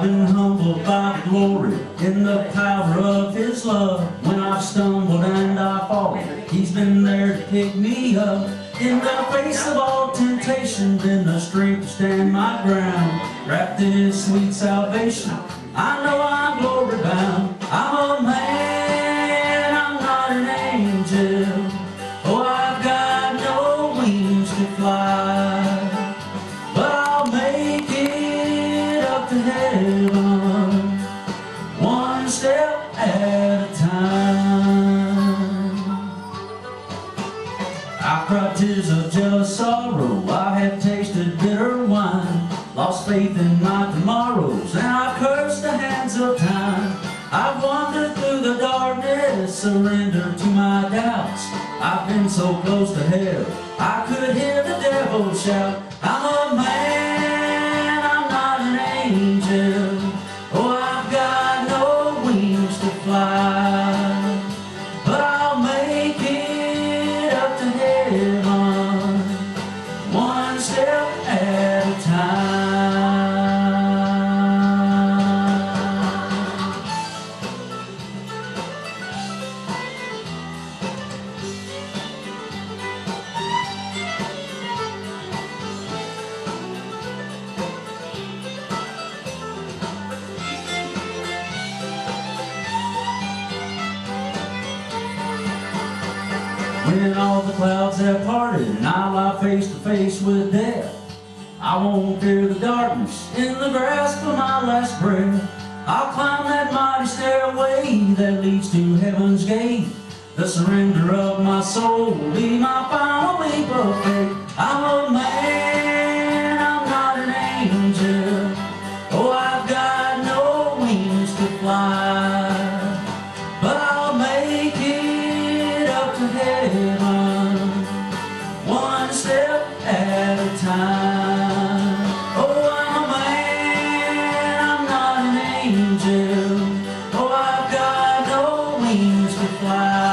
I've been humbled by glory in the power of His love. When I've stumbled and I fall, He's been there to pick me up. In the face of all temptation, been the strength to stand my ground. Wrapped in His sweet salvation, I know I'm glory bound. I'm a man, I'm not an angel. Oh, I've got no wings to fly. I cried tears of jealous sorrow. I have tasted bitter wine. Lost faith in my tomorrows. And I've cursed the hands of time. I've wandered through the darkness Surrendered to my doubts. I've been so close to hell. I could hear the devil shout When all the clouds have parted and I lie face to face with death, I won't fear the darkness in the grasp of my last breath. I'll climb that mighty stairway that leads to heaven's gate. The surrender of my soul will be my final to heaven One step at a time. Oh, I'm a man, I'm not an angel. Oh, I've got no wings to fly